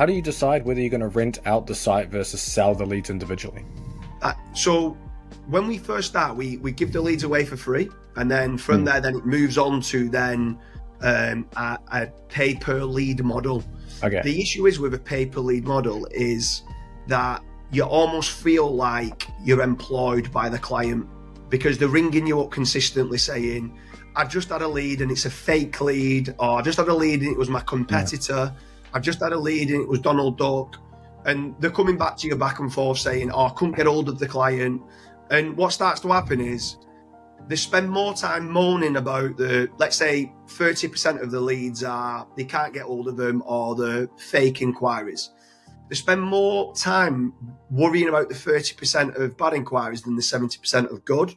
How do you decide whether you're going to rent out the site versus sell the leads individually? Uh, so when we first start, we we give the leads away for free, and then from Hmm. there, then it moves on to then um, a, a pay per lead model. Okay. The issue is with a pay per lead model is that you almost feel like you're employed by the client because they're ringing you up consistently saying, I've just had a lead and it's a fake lead, or I just had a lead and it was my competitor. I've just had a lead and it was Donald Duck. And they're coming back to you back and forth saying, Oh, I couldn't get hold of the client. And what starts to happen is they spend more time moaning about the, let's say, 30% of the leads are they can't get hold of them or the fake inquiries. They spend more time worrying about the 30% of bad inquiries than the 70% of good.